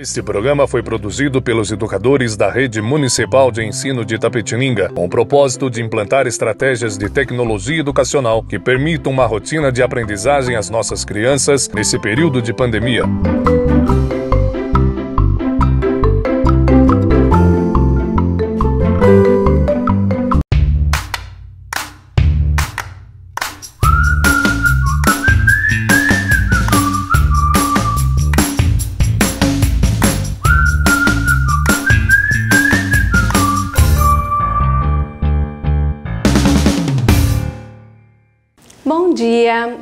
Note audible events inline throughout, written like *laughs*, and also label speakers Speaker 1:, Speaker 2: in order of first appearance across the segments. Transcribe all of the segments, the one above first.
Speaker 1: Este programa foi produzido pelos educadores da Rede Municipal de Ensino de Tapetininga, com o propósito de implantar estratégias de tecnologia educacional que permitam uma rotina de aprendizagem às nossas crianças nesse período de pandemia.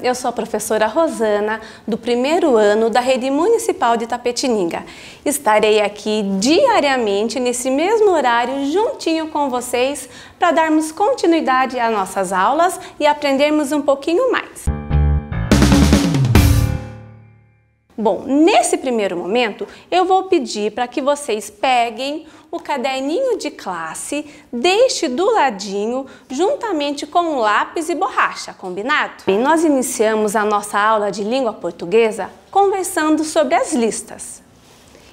Speaker 2: Eu sou a professora Rosana, do primeiro ano da Rede Municipal de Tapetininga. Estarei aqui diariamente, nesse mesmo horário, juntinho com vocês, para darmos continuidade às nossas aulas e aprendermos um pouquinho mais. Bom, nesse primeiro momento, eu vou pedir para que vocês peguem o caderninho de classe, deixe do ladinho, juntamente com o lápis e borracha, combinado? Bem, nós iniciamos a nossa aula de língua portuguesa conversando sobre as listas.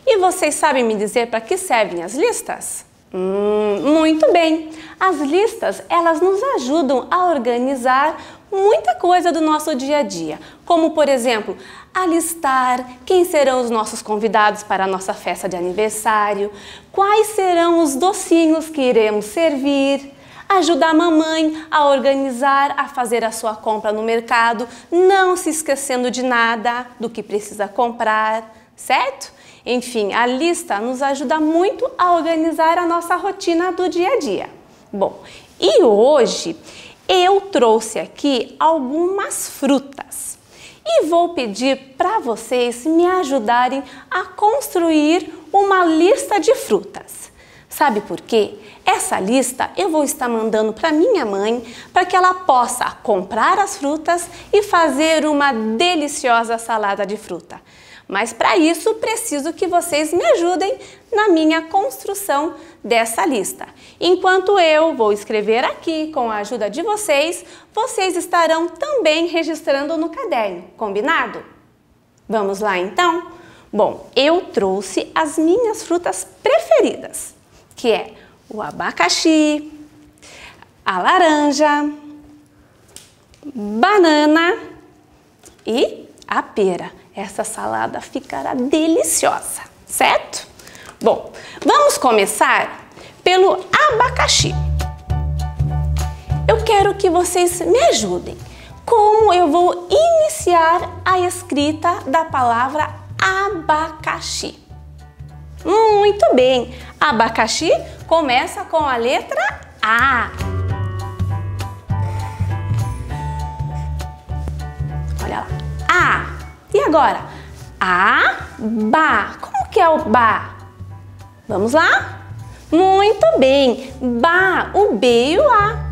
Speaker 2: E vocês sabem me dizer para que servem as listas? Hum, muito bem! As listas, elas nos ajudam a organizar muita coisa do nosso dia a dia, como por exemplo, alistar quem serão os nossos convidados para a nossa festa de aniversário, quais serão os docinhos que iremos servir, ajudar a mamãe a organizar, a fazer a sua compra no mercado, não se esquecendo de nada do que precisa comprar, certo? Enfim, a lista nos ajuda muito a organizar a nossa rotina do dia a dia. Bom, e hoje eu trouxe aqui algumas frutas e vou pedir para vocês me ajudarem a construir uma lista de frutas. Sabe por quê? Essa lista eu vou estar mandando para minha mãe para que ela possa comprar as frutas e fazer uma deliciosa salada de fruta. Mas para isso preciso que vocês me ajudem na minha construção dessa lista. Enquanto eu vou escrever aqui com a ajuda de vocês, vocês estarão também registrando no caderno, combinado? Vamos lá então? Bom, eu trouxe as minhas frutas preferidas, que é o abacaxi, a laranja, banana e a pera. Essa salada ficará deliciosa, certo? Bom, vamos começar pelo abacaxi. Eu quero que vocês me ajudem. Como eu vou iniciar a escrita da palavra abacaxi? Muito bem, abacaxi começa com a letra A. agora? A, ba. Como que é o ba? Vamos lá? Muito bem! Ba, o B e o A.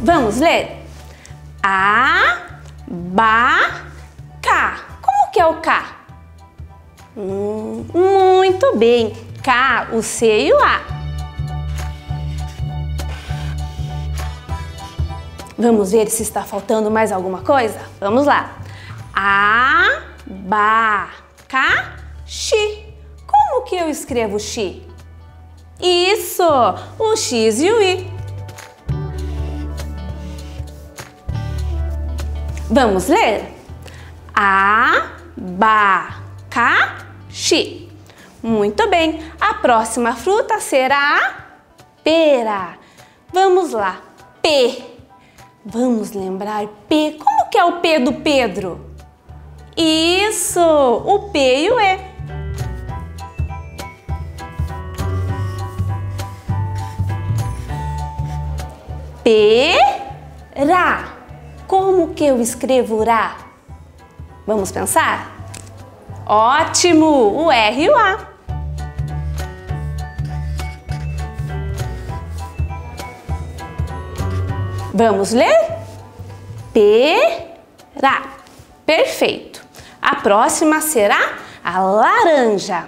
Speaker 2: Vamos ler? A, ba, ca. Como que é o K? Hum, muito bem! K, o C e o A. Vamos ver se está faltando mais alguma coisa? Vamos lá! Abacaxi. Como que eu escrevo xi? Isso, o X e o I. Vamos ler? Abacaxi. Muito bem, a próxima fruta será pera. Vamos lá, P. Vamos lembrar P. Como que é o P do Pedro? Isso, o P e o E. Pera. Como que eu escrevo ra? Vamos pensar? Ótimo, o R e o A. Vamos ler? Pera. Perfeito. A próxima será a laranja.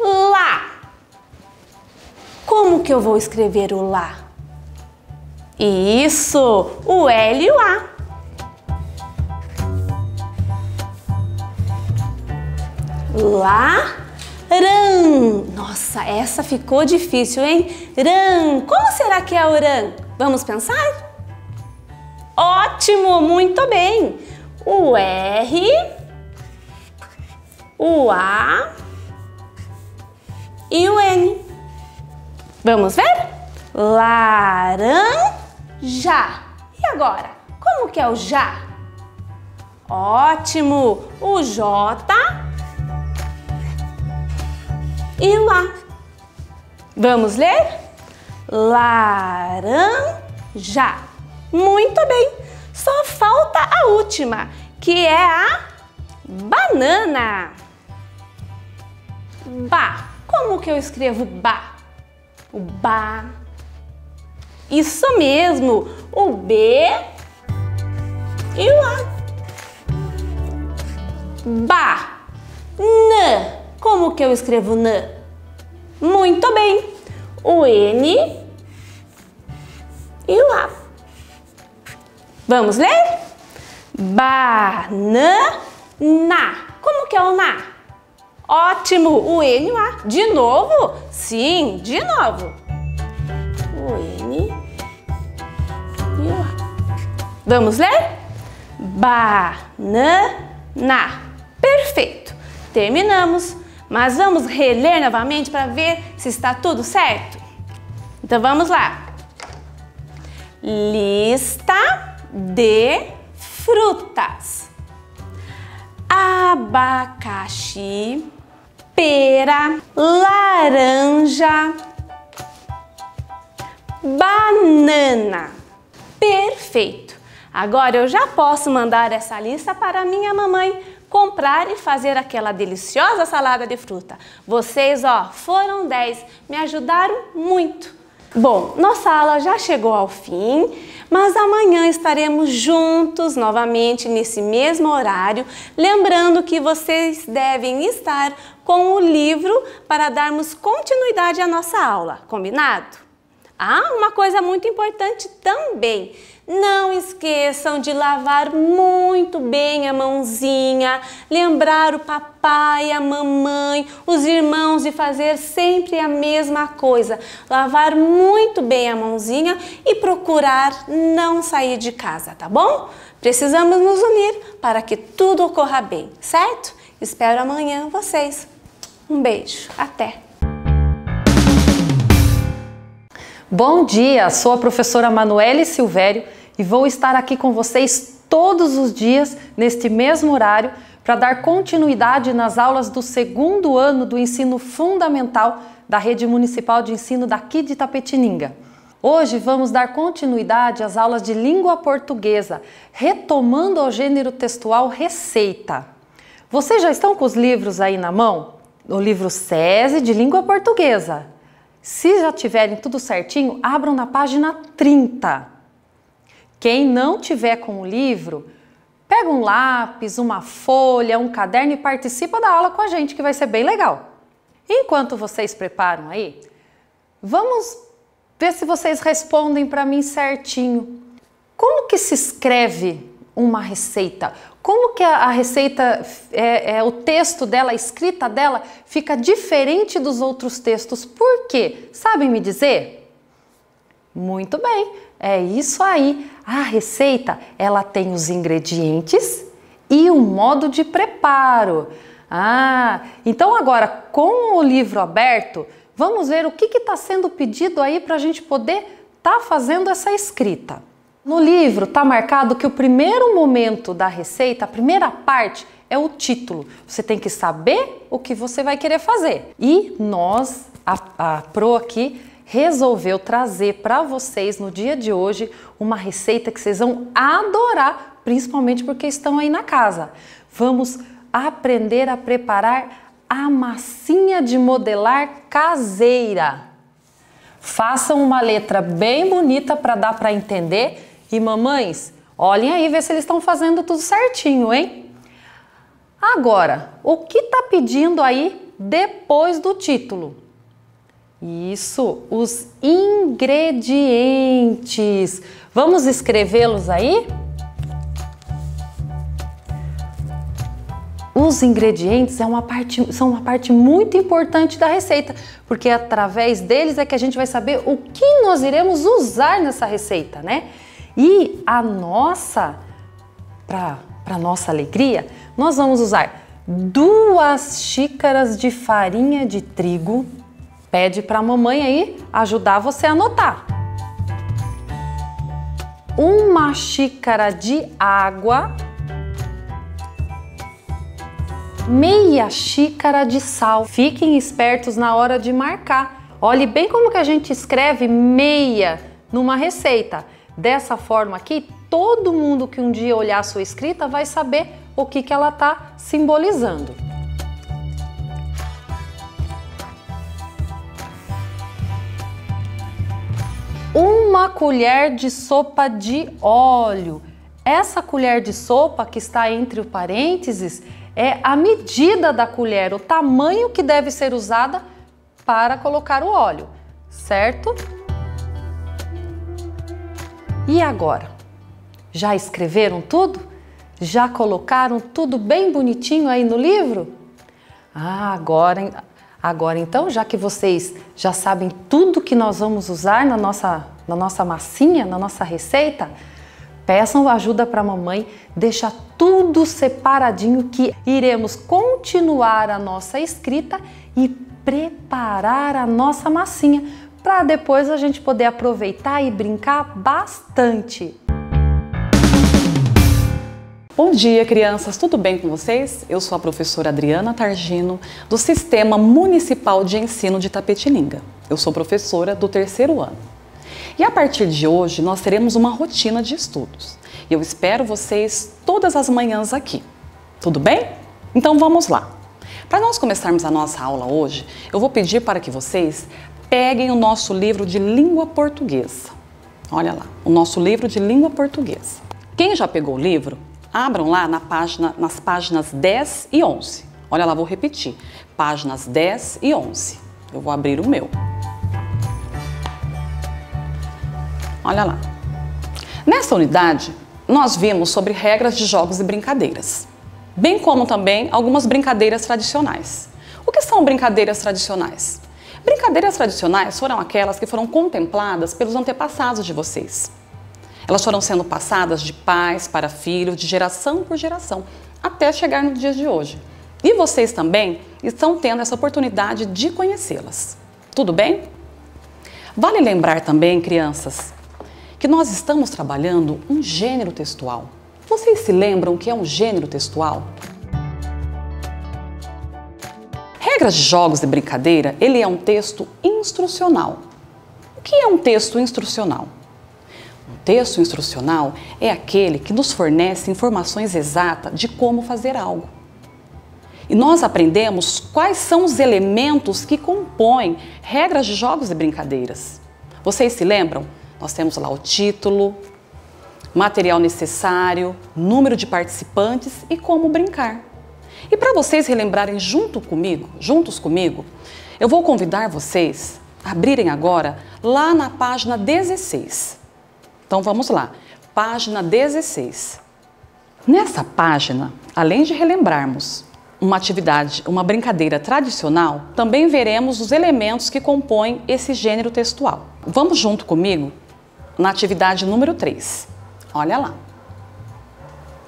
Speaker 2: Lá. Como que eu vou escrever o lá? Isso, o L e o A. Lá. Ran. Nossa, essa ficou difícil, hein? Ran. Como será que é o ran? Vamos pensar? Ótimo, muito bem. O R, o A e o N. Vamos ver? Laranja. E agora? Como que é o já? Ótimo! O J e o A. Vamos ler? Laranja. Muito bem. Só falta a última, que é a banana. Ba. Como que eu escrevo ba? O ba. Isso mesmo. O B e o A. Ba. N. Como que eu escrevo N? Muito bem. O N e o A. Vamos ler? Banana. Como que é o na? Ótimo! O N e o A. De novo? Sim, de novo. O N e o A. Vamos ler? Banana. Perfeito. Terminamos. Mas vamos reler novamente para ver se está tudo certo? Então vamos lá. Lista de frutas: abacaxi, pera, laranja, banana. Perfeito! Agora eu já posso mandar essa lista para minha mamãe comprar e fazer aquela deliciosa salada de fruta. Vocês, ó, foram 10, me ajudaram muito. Bom, nossa aula já chegou ao fim, mas amanhã estaremos juntos novamente nesse mesmo horário, lembrando que vocês devem estar com o livro para darmos continuidade à nossa aula, combinado? Ah, uma coisa muito importante também. Não esqueçam de lavar muito bem a mãozinha, lembrar o papai, a mamãe, os irmãos de fazer sempre a mesma coisa. Lavar muito bem a mãozinha e procurar não sair de casa, tá bom? Precisamos nos unir para que tudo ocorra bem, certo? Espero amanhã vocês. Um beijo, até!
Speaker 3: Bom dia, sou a professora Manuele Silvério e vou estar aqui com vocês todos os dias neste mesmo horário para dar continuidade nas aulas do segundo ano do ensino fundamental da Rede Municipal de Ensino daqui de Tapetininga. Hoje vamos dar continuidade às aulas de língua portuguesa, retomando o gênero textual receita. Vocês já estão com os livros aí na mão? O livro SESI de língua portuguesa. Se já tiverem tudo certinho, abram na página 30. Quem não tiver com o livro, pega um lápis, uma folha, um caderno e participa da aula com a gente, que vai ser bem legal. Enquanto vocês preparam aí, vamos ver se vocês respondem para mim certinho. Como que se escreve uma receita? Como que a, receita, é, é, o texto dela, a escrita dela, fica diferente dos outros textos? Por quê? Sabem me dizer? Muito bem, é isso aí. A receita, ela tem os ingredientes e o modo de preparo. Ah, então agora com o livro aberto, vamos ver o que está sendo pedido aí para a gente poder estar tá fazendo essa escrita. No livro está marcado que o primeiro momento da receita, a primeira parte, é o título. Você tem que saber o que você vai querer fazer. E nós, a, a Pro aqui, resolveu trazer para vocês no dia de hoje uma receita que vocês vão adorar, principalmente porque estão aí na casa. Vamos aprender a preparar a massinha de modelar caseira. Façam uma letra bem bonita para dar para entender e mamães, olhem aí, ver se eles estão fazendo tudo certinho, hein? Agora, o que está pedindo aí depois do título? Isso, os ingredientes. Vamos escrevê-los aí? os ingredientes é uma parte, são uma parte muito importante da receita, porque através deles é que a gente vai saber o que nós iremos usar nessa receita, né? E a nossa, para nossa alegria, nós vamos usar duas xícaras de farinha de trigo. Pede para a mamãe aí ajudar você a anotar. Uma xícara de água meia xícara de sal. Fiquem espertos na hora de marcar. Olhe bem como que a gente escreve meia numa receita. Dessa forma aqui, todo mundo que um dia olhar sua escrita vai saber o que, que ela está simbolizando. Uma colher de sopa de óleo. Essa colher de sopa que está entre o parênteses é a medida da colher, o tamanho que deve ser usada para colocar o óleo, certo? E agora? Já escreveram tudo? Já colocaram tudo bem bonitinho aí no livro? Ah, agora, agora então, já que vocês já sabem tudo que nós vamos usar na nossa, na nossa massinha, na nossa receita, Peçam ajuda para a mamãe, deixa tudo separadinho que iremos continuar a nossa escrita e preparar a nossa massinha para depois a gente poder aproveitar e brincar bastante.
Speaker 4: Bom dia, crianças! Tudo bem com vocês? Eu sou a professora Adriana Targino, do Sistema Municipal de Ensino de Tapetininga. Eu sou professora do terceiro ano. E a partir de hoje nós teremos uma rotina de estudos. E eu espero vocês todas as manhãs aqui. Tudo bem? Então vamos lá. Para nós começarmos a nossa aula hoje, eu vou pedir para que vocês peguem o nosso livro de língua portuguesa. Olha lá, o nosso livro de língua portuguesa. Quem já pegou o livro, abram lá na página, nas páginas 10 e 11. Olha lá, vou repetir. Páginas 10 e 11. Eu vou abrir o meu. Olha lá. Nessa unidade, nós vimos sobre regras de jogos e brincadeiras, bem como também algumas brincadeiras tradicionais. O que são brincadeiras tradicionais? Brincadeiras tradicionais foram aquelas que foram contempladas pelos antepassados de vocês. Elas foram sendo passadas de pais para filhos, de geração por geração, até chegar no dia de hoje. E vocês também estão tendo essa oportunidade de conhecê-las. Tudo bem? Vale lembrar também, crianças, que nós estamos trabalhando um gênero textual. Vocês se lembram o que é um gênero textual? Regras de jogos de brincadeira, ele é um texto instrucional. O que é um texto instrucional? Texto instrucional é aquele que nos fornece informações exatas de como fazer algo. E nós aprendemos quais são os elementos que compõem regras de jogos e brincadeiras. Vocês se lembram? Nós temos lá o título, material necessário, número de participantes e como brincar. E para vocês relembrarem junto comigo, juntos comigo, eu vou convidar vocês a abrirem agora lá na página 16. Então vamos lá, página 16. Nessa página, além de relembrarmos uma atividade, uma brincadeira tradicional, também veremos os elementos que compõem esse gênero textual. Vamos junto comigo na atividade número 3. Olha lá.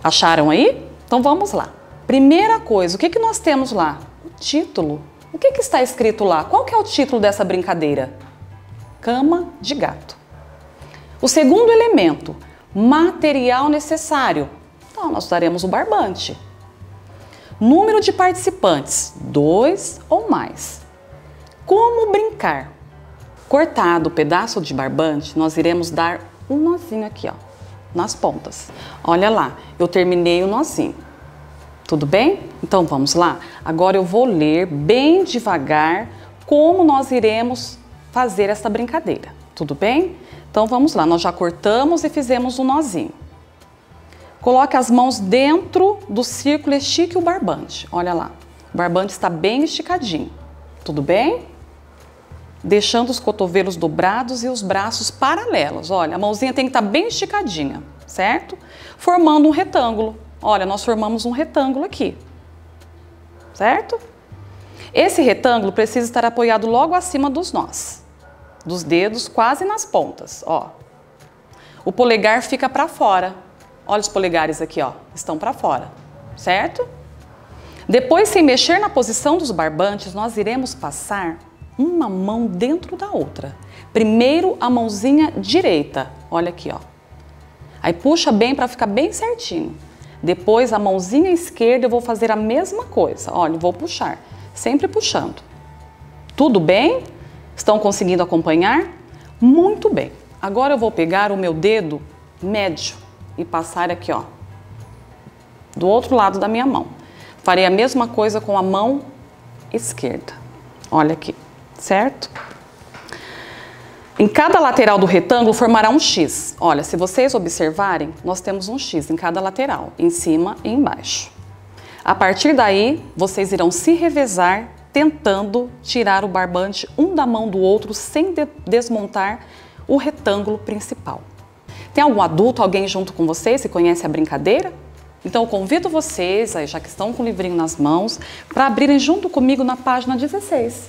Speaker 4: Acharam aí? Então vamos lá. Primeira coisa, o que, que nós temos lá? O título. O que, que está escrito lá? Qual que é o título dessa brincadeira? Cama de gato. O segundo elemento, material necessário. Então, nós daremos o barbante. Número de participantes, dois ou mais. Como brincar? Cortado o pedaço de barbante, nós iremos dar um nozinho aqui, ó, nas pontas. Olha lá, eu terminei o nozinho. Tudo bem? Então vamos lá? Agora eu vou ler bem devagar como nós iremos fazer essa brincadeira. Tudo bem? Então vamos lá, nós já cortamos e fizemos um nozinho. Coloque as mãos dentro do círculo, estique o barbante. Olha lá, o barbante está bem esticadinho. Tudo bem? deixando os cotovelos dobrados e os braços paralelos. Olha, a mãozinha tem que estar tá bem esticadinha, certo? Formando um retângulo. Olha, nós formamos um retângulo aqui. certo? Esse retângulo precisa estar apoiado logo acima dos nós, dos dedos quase nas pontas, ó. O polegar fica para fora. Olha os polegares aqui, ó, estão para fora, certo? Depois, sem mexer na posição dos barbantes, nós iremos passar uma mão dentro da outra. Primeiro a mãozinha direita, olha aqui, ó. Aí puxa bem para ficar bem certinho. Depois a mãozinha esquerda eu vou fazer a mesma coisa. Olha, vou puxar, sempre puxando. Tudo bem? Estão conseguindo acompanhar? Muito bem. Agora eu vou pegar o meu dedo médio e passar aqui, ó, do outro lado da minha mão. Farei a mesma coisa com a mão esquerda. Olha aqui, certo? Em cada lateral do retângulo formará um X. Olha, se vocês observarem, nós temos um X em cada lateral, em cima e embaixo. A partir daí, vocês irão se revezar tentando tirar o barbante um da mão do outro sem de desmontar o retângulo principal. Tem algum adulto, alguém junto com vocês que conhece a brincadeira? Então eu convido vocês, já que estão com o livrinho nas mãos, para abrirem junto comigo na página 16.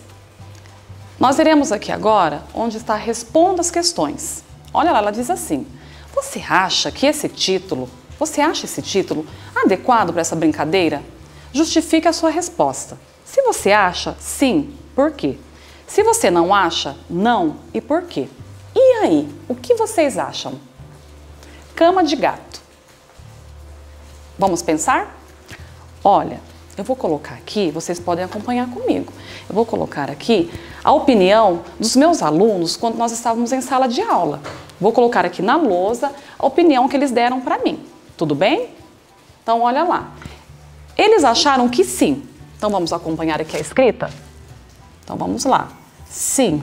Speaker 4: Nós iremos aqui agora onde está Responda as questões. Olha lá, ela diz assim: Você acha que esse título, você acha esse título adequado para essa brincadeira? Justifique a sua resposta. Se você acha, sim, por quê? Se você não acha, não e por quê? E aí, o que vocês acham? Cama de gato. Vamos pensar? Olha, eu vou colocar aqui, vocês podem acompanhar comigo. Eu vou colocar aqui a opinião dos meus alunos quando nós estávamos em sala de aula. Vou colocar aqui na lousa a opinião que eles deram para mim. Tudo bem? Então, olha lá. Eles acharam que sim. Então, vamos acompanhar aqui a escrita? Então, vamos lá. Sim.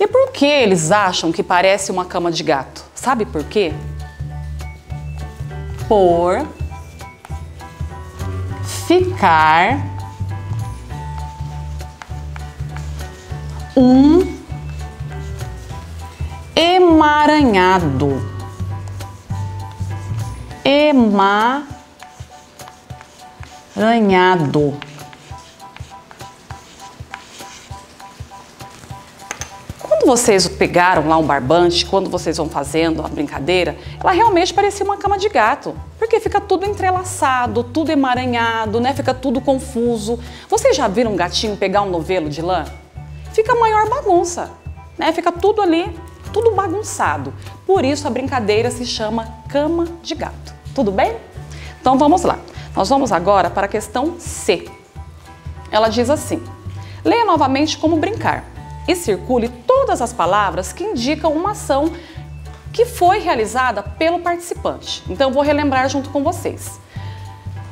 Speaker 4: E por que eles acham que parece uma cama de gato? Sabe por quê? por ficar um emaranhado. Emaranhado. Quando vocês pegaram lá um barbante, quando vocês vão fazendo a brincadeira, ela realmente parecia uma cama de gato, porque fica tudo entrelaçado, tudo emaranhado, né? Fica tudo confuso. Vocês já viram um gatinho pegar um novelo de lã? Fica maior bagunça, né? Fica tudo ali, tudo bagunçado. Por isso a brincadeira se chama cama de gato. Tudo bem? Então vamos lá. Nós vamos agora para a questão C. Ela diz assim: Leia novamente como brincar e circule todas as palavras que indicam uma ação que foi realizada pelo participante. Então eu vou relembrar junto com vocês.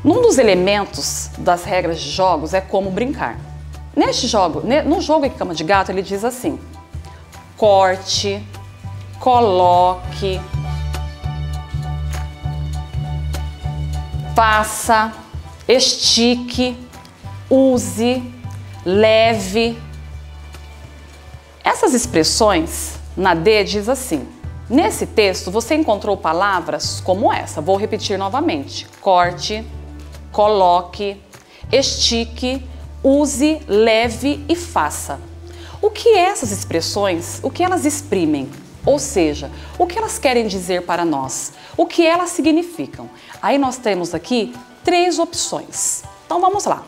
Speaker 4: Num dos elementos das regras de jogos é como brincar. Neste jogo, no jogo em cama de gato, ele diz assim: corte, coloque, faça, estique, use, leve, essas expressões na D diz assim: Nesse texto você encontrou palavras como essa. Vou repetir novamente: corte, coloque, estique, use, leve e faça. O que essas expressões, o que elas exprimem? Ou seja, o que elas querem dizer para nós? O que elas significam? Aí nós temos aqui três opções. Então vamos lá.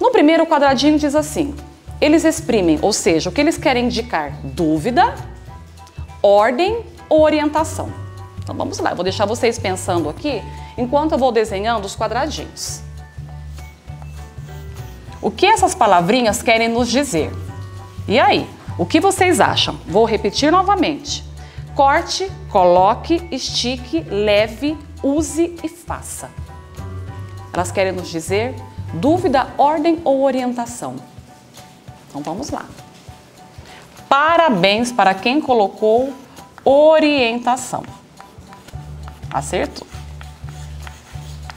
Speaker 4: No primeiro quadradinho diz assim: eles exprimem, ou seja, o que eles querem indicar? Dúvida, ordem ou orientação. Então vamos lá, eu vou deixar vocês pensando aqui enquanto eu vou desenhando os quadradinhos. O que essas palavrinhas querem nos dizer? E aí, o que vocês acham? Vou repetir novamente. Corte, coloque, estique, leve, use e faça. Elas querem nos dizer dúvida, ordem ou orientação. Então vamos lá. Parabéns para quem colocou orientação. Acertou.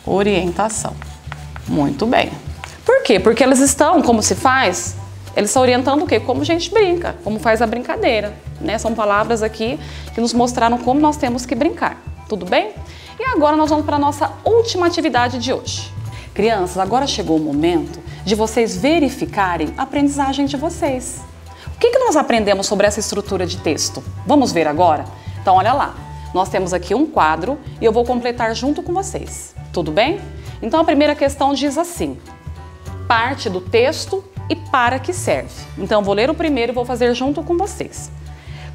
Speaker 4: Orientação. Muito bem. Por quê? Porque eles estão, como se faz? Eles estão orientando o quê? Como a gente brinca, como faz a brincadeira. Né? São palavras aqui que nos mostraram como nós temos que brincar. Tudo bem? E agora nós vamos para a nossa última atividade de hoje. Crianças, agora chegou o momento de vocês verificarem a aprendizagem de vocês. O que, que nós aprendemos sobre essa estrutura de texto? Vamos ver agora? Então, olha lá. Nós temos aqui um quadro e eu vou completar junto com vocês. Tudo bem? Então, a primeira questão diz assim: parte do texto e para que serve. Então, vou ler o primeiro e vou fazer junto com vocês.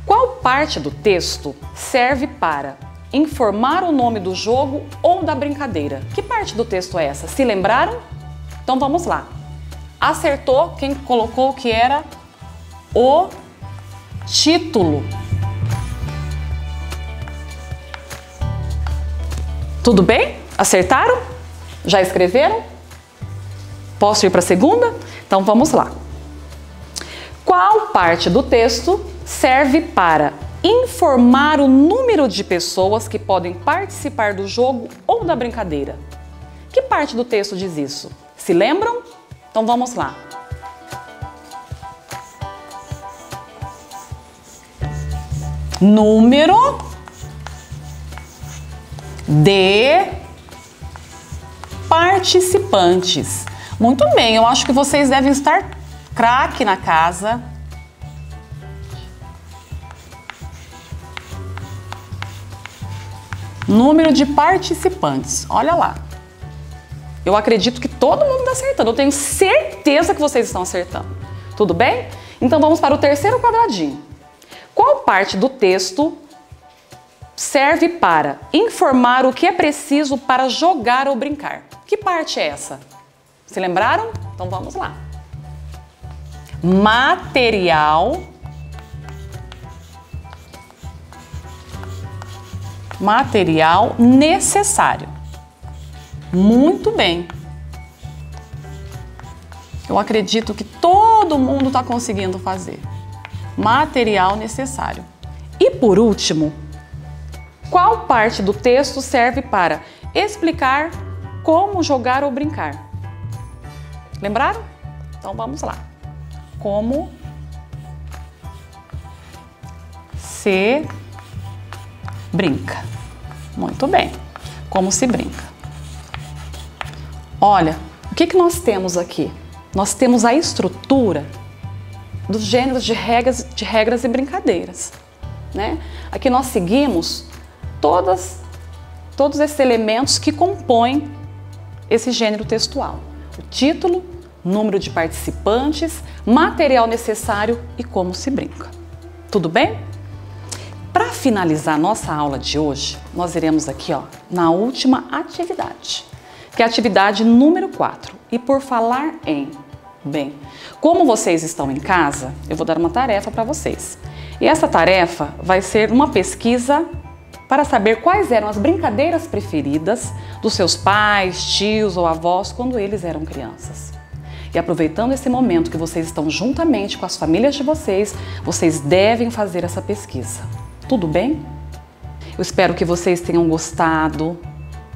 Speaker 4: Qual parte do texto serve para informar o nome do jogo ou da brincadeira. Que parte do texto é essa? Se lembraram? Então vamos lá. Acertou quem colocou que era o título. Tudo bem? Acertaram? Já escreveram? Posso ir para a segunda? Então vamos lá. Qual parte do texto serve para informar o número de pessoas que podem participar do jogo ou da brincadeira. Que parte do texto diz isso? Se lembram? Então vamos lá. Número de participantes. Muito bem, eu acho que vocês devem estar craque na casa Número de participantes. Olha lá. Eu acredito que todo mundo está acertando. Eu tenho certeza que vocês estão acertando. Tudo bem? Então vamos para o terceiro quadradinho. Qual parte do texto serve para informar o que é preciso para jogar ou brincar? Que parte é essa? Se lembraram? Então vamos lá. Material material necessário. Muito bem. Eu acredito que todo mundo está conseguindo fazer. Material necessário. E por último, qual parte do texto serve para explicar como jogar ou brincar? Lembraram? Então vamos lá. Como se brinca. Muito bem. Como se brinca? Olha, o que, que nós temos aqui? Nós temos a estrutura dos gêneros de regras, de regras e brincadeiras. Né? Aqui nós seguimos todas, todos esses elementos que compõem esse gênero textual. O título, número de participantes, material necessário e como se brinca. Tudo bem? Para finalizar nossa aula de hoje, nós iremos aqui ó, na última atividade, que é a atividade número 4. E por falar em, bem, como vocês estão em casa, eu vou dar uma tarefa para vocês. E essa tarefa vai ser uma pesquisa para saber quais eram as brincadeiras preferidas dos seus pais, tios ou avós quando eles eram crianças. E aproveitando esse momento que vocês estão juntamente com as famílias de vocês, vocês devem fazer essa pesquisa. Tudo bem? Eu espero que vocês tenham gostado,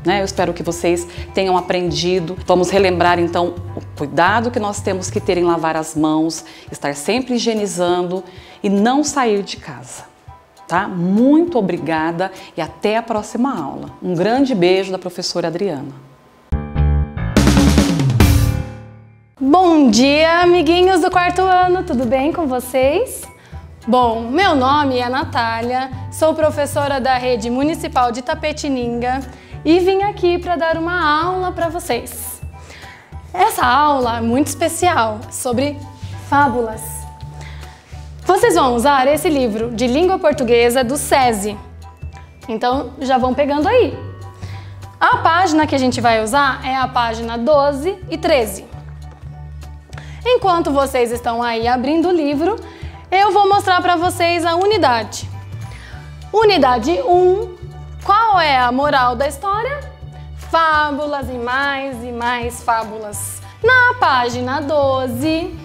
Speaker 4: né? Eu espero que vocês tenham aprendido. Vamos relembrar então o cuidado que nós temos que ter em lavar as mãos, estar sempre higienizando e não sair de casa. Tá? Muito obrigada e até a próxima aula. Um grande beijo da professora Adriana.
Speaker 5: Bom dia, amiguinhos do quarto ano, tudo bem com vocês? Bom, meu nome é Natália, sou professora da Rede Municipal de Tapetininga e vim aqui para dar uma aula para vocês. Essa aula é muito especial sobre fábulas. Vocês vão usar esse livro de língua portuguesa do SESI. Então já vão pegando aí. A página que a gente vai usar é a página 12 e 13. Enquanto vocês estão aí abrindo o livro, eu vou mostrar para vocês a unidade. Unidade 1, qual é a moral da história? Fábulas e mais e mais fábulas. Na página 12,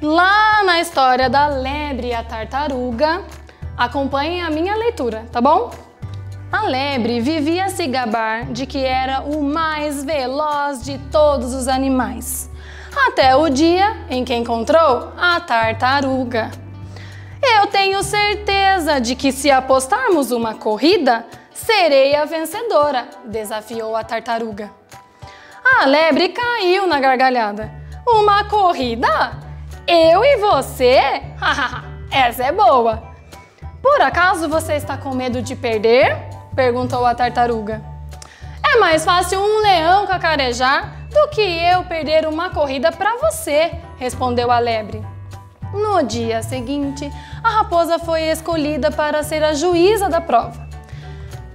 Speaker 5: lá na história da lebre e a tartaruga, acompanhem a minha leitura, tá bom? A lebre vivia se gabar de que era o mais veloz de todos os animais até o dia em que encontrou a tartaruga. Eu tenho certeza de que se apostarmos uma corrida, serei a vencedora, desafiou a tartaruga. A lebre caiu na gargalhada. Uma corrida? Eu e você? *laughs* Essa é boa. Por acaso você está com medo de perder? perguntou a tartaruga. É mais fácil um leão cacarejar do que eu perder uma corrida para você, respondeu a lebre. No dia seguinte, a raposa foi escolhida para ser a juíza da prova.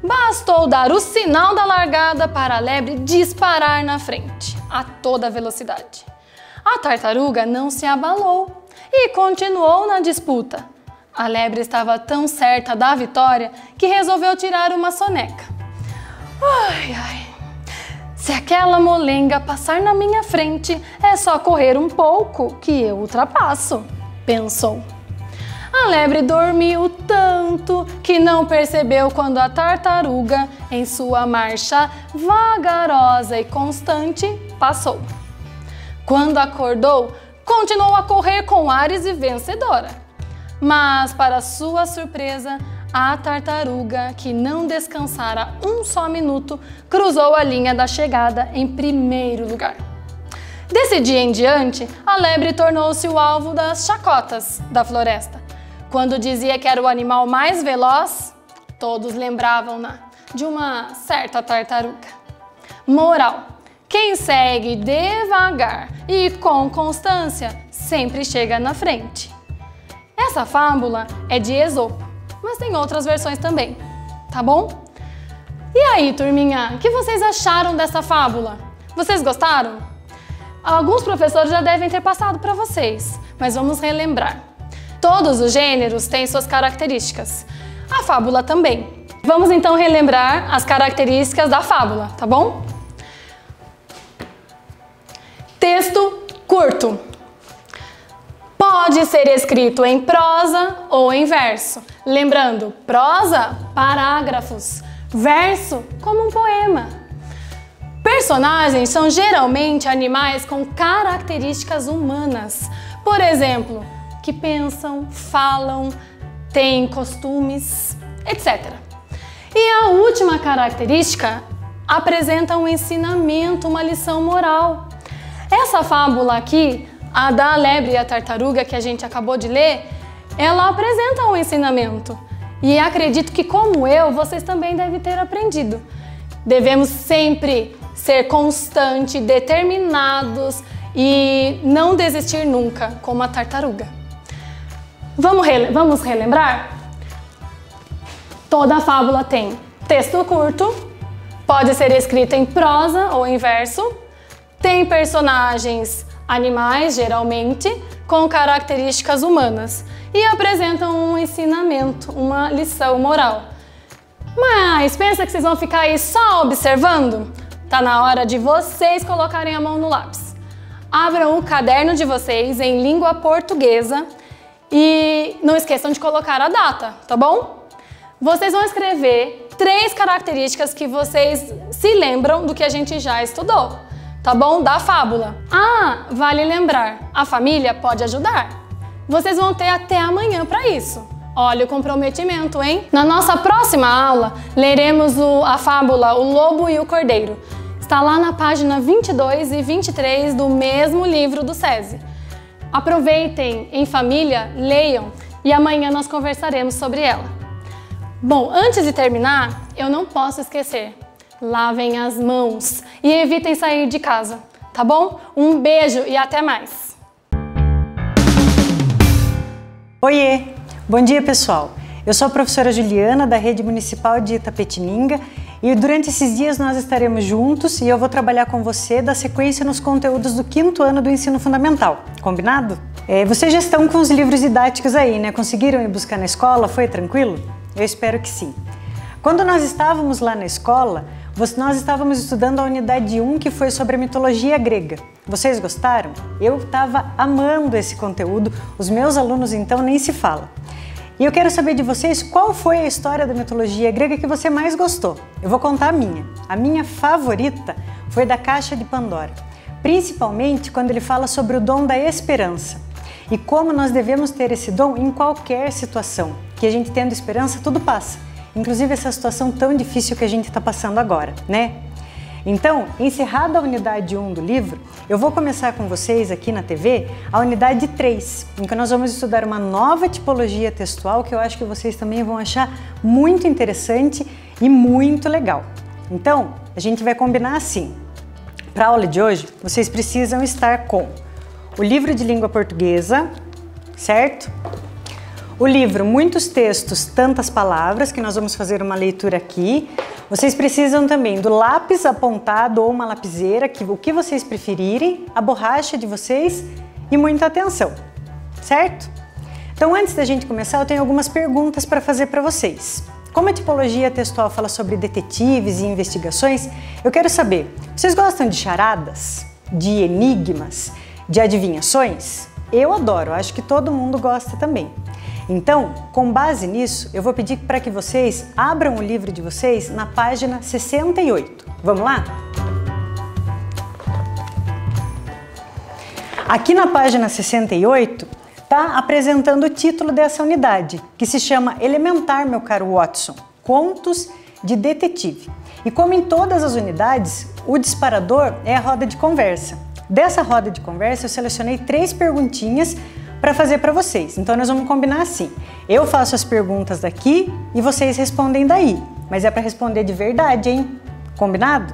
Speaker 5: Bastou dar o sinal da largada para a lebre disparar na frente, a toda velocidade. A tartaruga não se abalou e continuou na disputa. A lebre estava tão certa da vitória que resolveu tirar uma soneca. Ai, ai. Se aquela molenga passar na minha frente, é só correr um pouco que eu ultrapasso, pensou. A lebre dormiu tanto que não percebeu quando a tartaruga, em sua marcha vagarosa e constante, passou. Quando acordou, continuou a correr com ares e vencedora. Mas, para sua surpresa, a tartaruga, que não descansara um só minuto, cruzou a linha da chegada em primeiro lugar. Desse dia em diante, a lebre tornou-se o alvo das chacotas da floresta. Quando dizia que era o animal mais veloz, todos lembravam-na de uma certa tartaruga. Moral: quem segue devagar e com constância sempre chega na frente. Essa fábula é de Esopo, mas tem outras versões também, tá bom? E aí, turminha, o que vocês acharam dessa fábula? Vocês gostaram? Alguns professores já devem ter passado para vocês, mas vamos relembrar. Todos os gêneros têm suas características. A fábula também. Vamos então relembrar as características da fábula, tá bom? Texto curto. Pode ser escrito em prosa ou em verso. Lembrando, prosa, parágrafos, verso, como um poema. Personagens são geralmente animais com características humanas. Por exemplo, que pensam, falam, têm costumes, etc. E a última característica apresenta um ensinamento, uma lição moral. Essa fábula aqui, a da lebre e a tartaruga que a gente acabou de ler, ela apresenta um ensinamento. E acredito que, como eu, vocês também devem ter aprendido. Devemos sempre ser constantes, determinados e não desistir nunca, como a tartaruga. Vamos, rele vamos relembrar? Toda fábula tem texto curto, pode ser escrita em prosa ou em verso, tem personagens animais, geralmente, com características humanas e apresentam um ensinamento, uma lição moral. Mas pensa que vocês vão ficar aí só observando? Tá na hora de vocês colocarem a mão no lápis. Abram o caderno de vocês em língua portuguesa e não esqueçam de colocar a data, tá bom? Vocês vão escrever três características que vocês se lembram do que a gente já estudou, tá bom? Da fábula. Ah, vale lembrar, a família pode ajudar. Vocês vão ter até amanhã para isso. Olha o comprometimento, hein? Na nossa próxima aula, leremos o, a fábula O Lobo e o Cordeiro. Está lá na página 22 e 23 do mesmo livro do SESI. Aproveitem em família, leiam e amanhã nós conversaremos sobre ela. Bom, antes de terminar, eu não posso esquecer. Lavem as mãos e evitem sair de casa, tá bom? Um beijo e até mais!
Speaker 6: Oiê! Bom dia, pessoal! Eu sou a professora Juliana, da Rede Municipal de Itapetininga e durante esses dias nós estaremos juntos e eu vou trabalhar com você da sequência nos conteúdos do quinto ano do ensino fundamental. Combinado? É, vocês já estão com os livros didáticos aí, né? Conseguiram ir buscar na escola? Foi tranquilo? Eu espero que sim. Quando nós estávamos lá na escola, nós estávamos estudando a unidade 1 que foi sobre a mitologia grega. Vocês gostaram? Eu estava amando esse conteúdo, os meus alunos então nem se fala. E eu quero saber de vocês qual foi a história da mitologia grega que você mais gostou. Eu vou contar a minha. A minha favorita foi da Caixa de Pandora, principalmente quando ele fala sobre o dom da esperança e como nós devemos ter esse dom em qualquer situação. Que a gente tendo esperança, tudo passa, inclusive essa situação tão difícil que a gente está passando agora, né? Então, encerrada a unidade 1 do livro, eu vou começar com vocês aqui na TV a unidade 3, em que nós vamos estudar uma nova tipologia textual que eu acho que vocês também vão achar muito interessante e muito legal. Então, a gente vai combinar assim. Para a aula de hoje, vocês precisam estar com o livro de língua portuguesa, certo? O livro Muitos Textos, Tantas Palavras, que nós vamos fazer uma leitura aqui. Vocês precisam também do lápis apontado ou uma lapiseira, que, o que vocês preferirem, a borracha de vocês e muita atenção, certo? Então, antes da gente começar, eu tenho algumas perguntas para fazer para vocês. Como a tipologia textual fala sobre detetives e investigações, eu quero saber: vocês gostam de charadas, de enigmas, de adivinhações? Eu adoro, acho que todo mundo gosta também. Então, com base nisso, eu vou pedir para que vocês abram o livro de vocês na página 68. Vamos lá? Aqui na página 68 está apresentando o título dessa unidade, que se chama Elementar, meu caro Watson, Contos de Detetive. E como em todas as unidades, o disparador é a roda de conversa. Dessa roda de conversa, eu selecionei três perguntinhas para fazer para vocês. Então nós vamos combinar assim. Eu faço as perguntas daqui e vocês respondem daí, mas é para responder de verdade, hein? Combinado?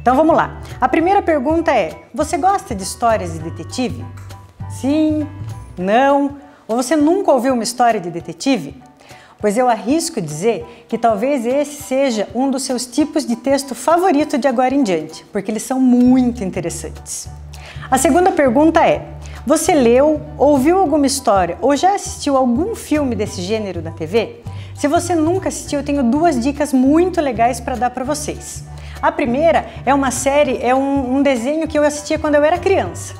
Speaker 6: Então vamos lá. A primeira pergunta é: você gosta de histórias de detetive? Sim, não, ou você nunca ouviu uma história de detetive? Pois eu arrisco dizer que talvez esse seja um dos seus tipos de texto favorito de agora em diante, porque eles são muito interessantes. A segunda pergunta é: você leu, ouviu alguma história ou já assistiu algum filme desse gênero na TV? Se você nunca assistiu, eu tenho duas dicas muito legais para dar para vocês. A primeira é uma série, é um, um, desenho que eu assistia quando eu era criança,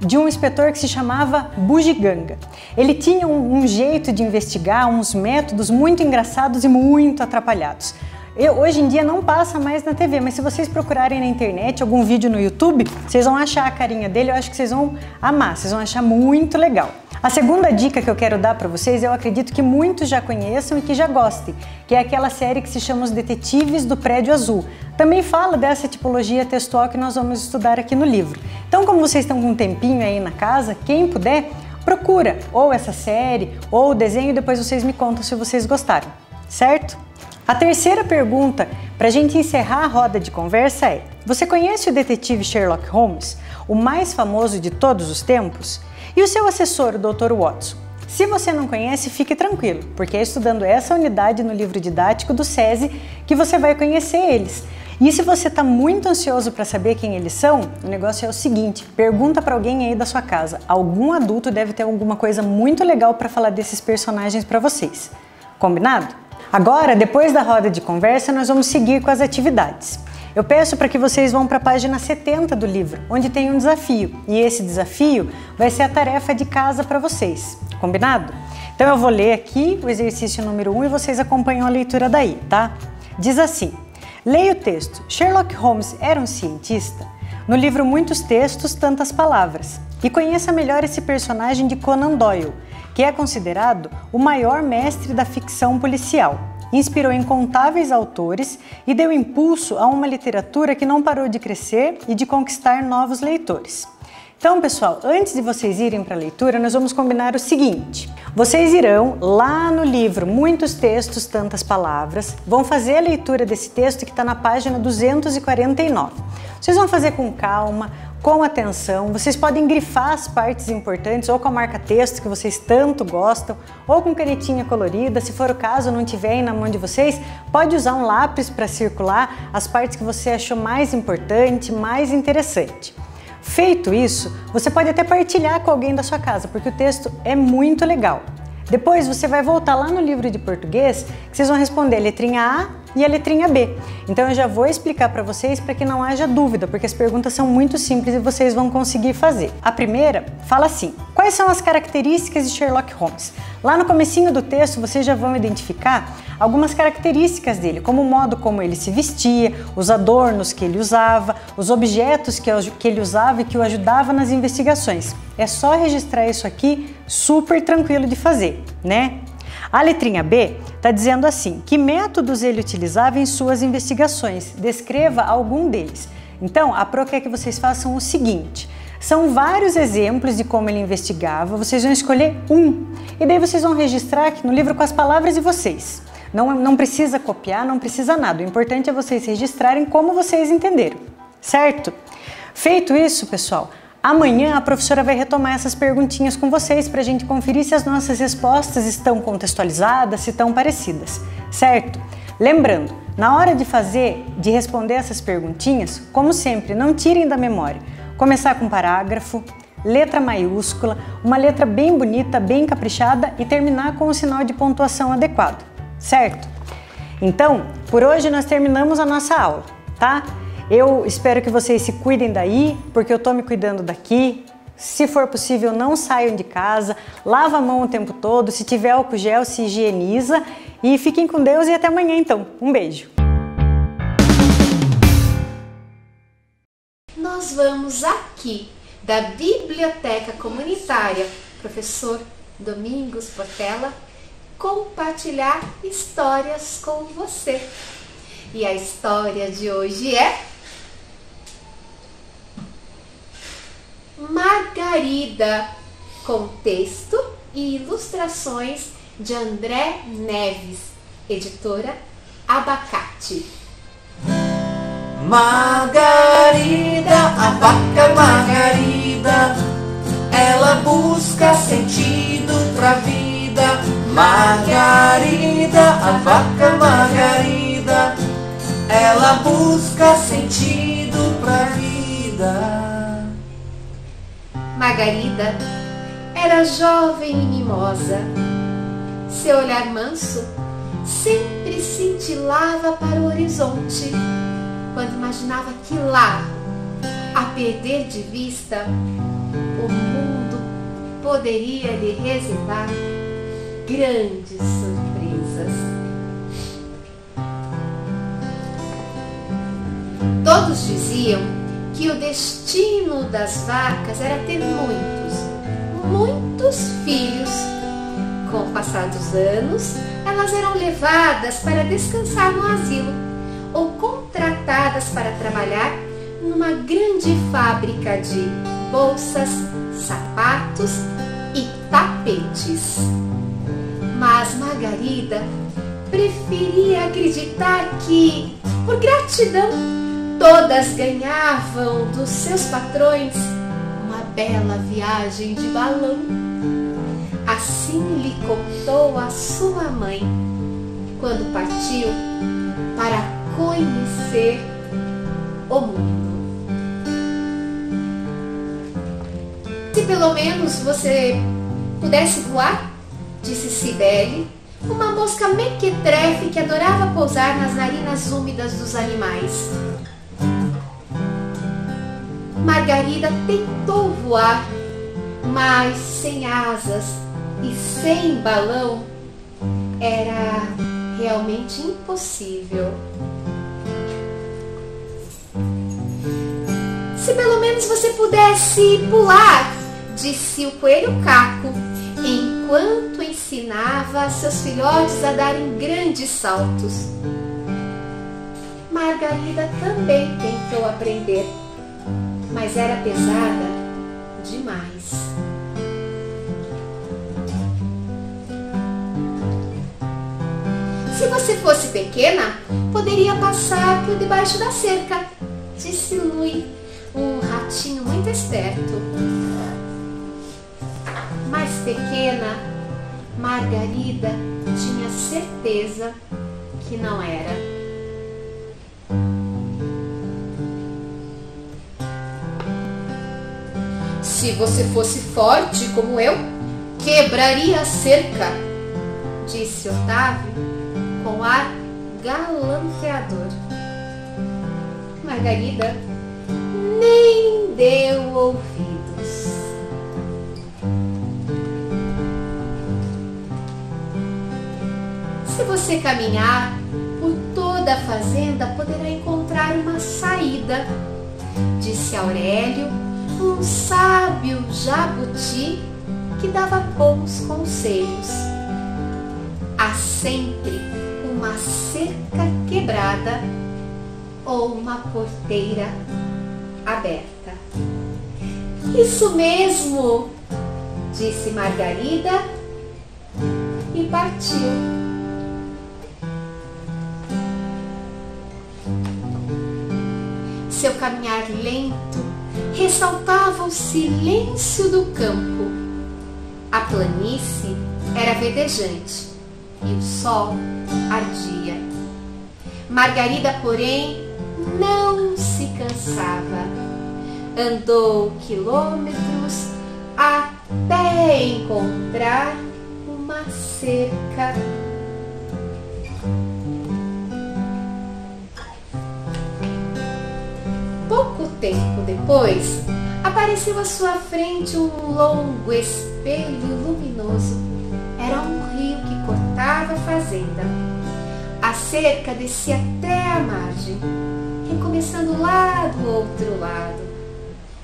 Speaker 6: de um inspetor que se chamava Bugiganga. Ele tinha um, um jeito de investigar, uns métodos muito engraçados e muito atrapalhados. Eu, hoje em dia não passa mais na TV, mas se vocês procurarem na internet algum vídeo no YouTube, vocês vão achar a carinha dele, eu acho que vocês vão amar, vocês vão achar muito legal. A segunda dica que eu quero dar para vocês, eu acredito que muitos já conheçam e que já gostem, que é aquela série que se chama Os Detetives do Prédio Azul. Também fala dessa tipologia textual que nós vamos estudar aqui no livro. Então, como vocês estão com um tempinho aí na casa, quem puder, procura ou essa série ou o desenho e depois vocês me contam se vocês gostaram, certo? A terceira pergunta, para a gente encerrar a roda de conversa, é: Você conhece o detetive Sherlock Holmes, o mais famoso de todos os tempos? E o seu assessor, o Dr. Watson? Se você não conhece, fique tranquilo, porque é estudando essa unidade no livro didático do SESI que você vai conhecer eles. E se você está muito ansioso para saber quem eles são, o negócio é o seguinte: pergunta para alguém aí da sua casa. Algum adulto deve ter alguma coisa muito legal para falar desses personagens para vocês. Combinado? Agora, depois da roda de conversa, nós vamos seguir com as atividades. Eu peço para que vocês vão para a página 70 do livro, onde tem um desafio, e esse desafio vai ser a tarefa de casa para vocês. Combinado? Então eu vou ler aqui o exercício número 1 um, e vocês acompanham a leitura daí, tá? Diz assim: Leia o texto. Sherlock Holmes era um cientista? No livro Muitos Textos, Tantas Palavras. E conheça melhor esse personagem de Conan Doyle que é considerado o maior mestre da ficção policial. Inspirou incontáveis autores e deu impulso a uma literatura que não parou de crescer e de conquistar novos leitores. Então, pessoal, antes de vocês irem para a leitura, nós vamos combinar o seguinte: vocês irão lá no livro Muitos Textos, Tantas Palavras, vão fazer a leitura desse texto que está na página 249. Vocês vão fazer com calma, com atenção. Vocês podem grifar as partes importantes ou com a marca texto que vocês tanto gostam, ou com canetinha colorida. Se for o caso, não tiver na mão de vocês, pode usar um lápis para circular as partes que você achou mais importante, mais interessante. Feito isso, você pode até partilhar com alguém da sua casa, porque o texto é muito legal. Depois você vai voltar lá no livro de português que vocês vão responder a letrinha A e a letrinha B. Então eu já vou explicar para vocês para que não haja dúvida, porque as perguntas são muito simples e vocês vão conseguir fazer. A primeira fala assim: Quais são as características de Sherlock Holmes? Lá no comecinho do texto vocês já vão identificar algumas características dele, como o modo como ele se vestia, os adornos que ele usava, os objetos que ele usava e que o ajudava nas investigações. É só registrar isso aqui, super tranquilo de fazer, né? A letrinha B está dizendo assim: que métodos ele utilizava em suas investigações? Descreva algum deles. Então, a Pro quer que vocês façam o seguinte: são vários exemplos de como ele investigava, vocês vão escolher um e daí vocês vão registrar aqui no livro com as palavras de vocês. Não, não precisa copiar, não precisa nada. O importante é vocês registrarem como vocês entenderam, certo? Feito isso, pessoal, amanhã a professora vai retomar essas perguntinhas com vocês para a gente conferir se as nossas respostas estão contextualizadas, se estão parecidas, certo? Lembrando, na hora de fazer, de responder essas perguntinhas, como sempre, não tirem da memória. Começar com parágrafo, letra maiúscula, uma letra bem bonita, bem caprichada e terminar com o sinal de pontuação adequado, certo? Então, por hoje nós terminamos a nossa aula, tá? Eu espero que vocês se cuidem daí, porque eu tô me cuidando daqui. Se for possível, não saiam de casa, lava a mão o tempo todo, se tiver álcool gel, se higieniza e fiquem com Deus e até amanhã então. Um beijo.
Speaker 7: Nós vamos aqui da Biblioteca Comunitária, professor Domingos Portela, compartilhar histórias com você. E a história de hoje é Margarida, com texto e ilustrações de André Neves, editora Abacate.
Speaker 8: Margarida, a vaca Margarida, ela busca sentido pra vida. Margarida, a vaca Margarida, ela busca sentido
Speaker 7: Margarida era jovem e mimosa. Seu olhar manso sempre cintilava para o horizonte quando imaginava que lá, a perder de vista, o mundo poderia lhe reservar grandes surpresas. Todos diziam que o destino das vacas era ter muitos, muitos filhos. Com o passar dos anos, elas eram levadas para descansar no asilo ou contratadas para trabalhar numa grande fábrica de bolsas, sapatos e tapetes. Mas Margarida preferia acreditar que, por gratidão, todas ganhavam dos seus patrões uma bela viagem de balão. Assim lhe contou a sua mãe quando partiu para conhecer o mundo. Se pelo menos você pudesse voar, disse Cibele, uma mosca mequetrefe que adorava pousar nas narinas úmidas dos animais. Margarida tentou voar, mas sem asas e sem balão era realmente impossível. Se pelo menos você pudesse pular, disse o coelho Caco, enquanto ensinava seus filhotes a darem grandes saltos. Margarida também tentou aprender, mas era pesada demais. Se você fosse pequena, poderia passar por debaixo da cerca, disse Lui, um ratinho muito esperto. Mais pequena, Margarida tinha certeza que não era. Se você fosse forte como eu, quebraria a cerca, disse Otávio com ar galanteador. Margarida nem deu ouvidos. Se você caminhar por toda a fazenda, poderá encontrar uma saída, disse Aurélio, um sábio jabuti que dava bons conselhos. sempre uma cerca quebrada ou uma porteira aberta. Isso mesmo, disse Margarida e partiu. Seu caminhar lento ressaltava o silêncio do campo. A planície era verdejante e o sol ardia. Margarida, porém, não se cansava. Andou quilômetros até encontrar uma cerca. Pouco tempo depois, apareceu à sua frente um longo espelho luminoso. Era um rio que cortava a fazenda. A cerca descia até a margem, recomeçando lá do outro lado.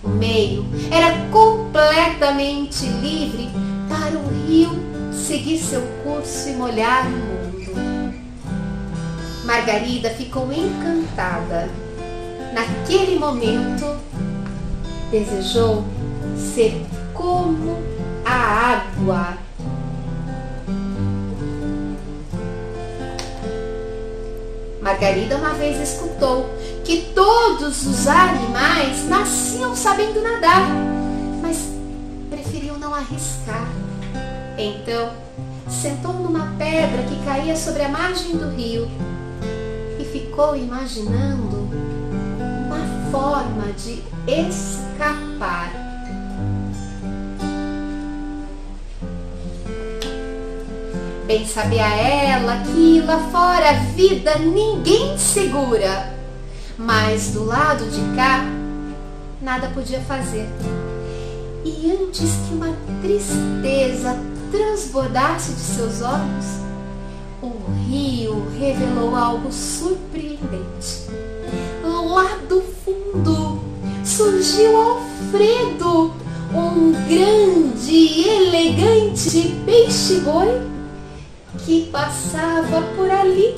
Speaker 7: O meio era completamente livre para o rio seguir seu curso e molhar o mundo. Margarida ficou encantada. Naquele momento, desejou ser como a água. Margarida uma vez escutou que todos os animais nasciam sabendo nadar, mas preferiu não arriscar. Então, sentou numa pedra que caía sobre a margem do rio e ficou imaginando forma de escapar. Bem sabia ela que lá fora a vida ninguém segura, mas do lado de cá nada podia fazer. E antes que uma tristeza transbordasse de seus olhos, o rio revelou algo surpreendente. Lá do fundo surgiu Alfredo, um grande e elegante peixe-boi que passava por ali.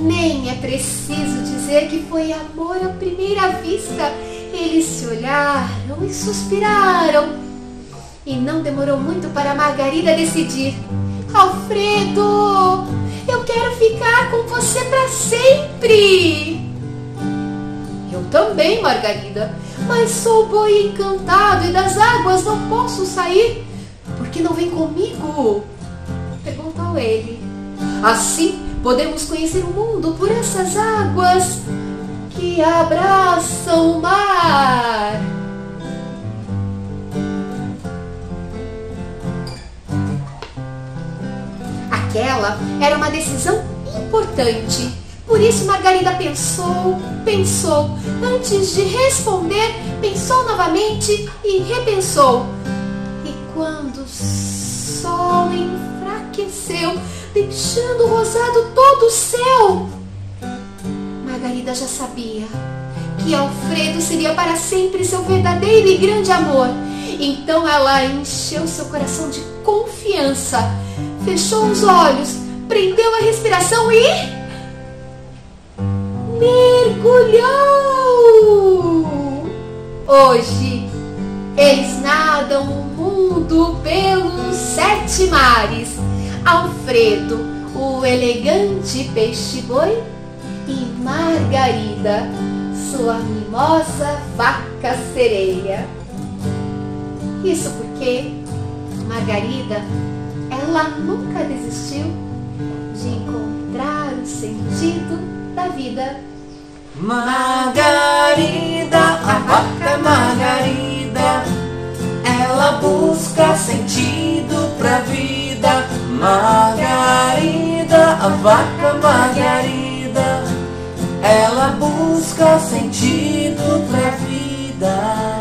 Speaker 7: Nem é preciso dizer que foi amor à primeira vista. Eles se olharam e suspiraram. E não demorou muito para Margarida decidir: Alfredo, eu quero ficar com você para sempre. Eu também, Margarida, mas sou boi encantado e das águas não posso sair. Por que não vem comigo? Perguntou ele. Assim podemos conhecer o mundo por essas águas que abraçam o mar. Era uma decisão importante. Por isso Margarida pensou, pensou. Antes de responder, pensou novamente e repensou. E quando o sol enfraqueceu, deixando rosado todo o céu, Margarida já sabia que Alfredo seria para sempre seu verdadeiro e grande amor. Então ela encheu seu coração de confiança, fechou os olhos, prendeu a respiração e mergulhou. Hoje eles nadam o mundo pelos sete mares. Alfredo, o elegante peixe-boi, e Margarida, sua mimosa vaca sereia. Isso porque Margarida, ela nunca desistiu de encontrar o sentido da vida.
Speaker 8: Margarida, a vaca Margarida, ela busca sentido pra vida. Margarida, a vaca Margarida, ela busca sentido pra vida.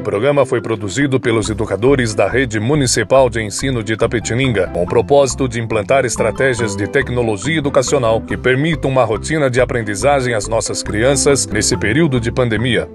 Speaker 1: Este programa foi produzido pelos educadores da Rede Municipal de Ensino de Itapetininga, com o propósito de implantar estratégias de tecnologia educacional que permitam uma rotina de aprendizagem às nossas crianças nesse período de pandemia.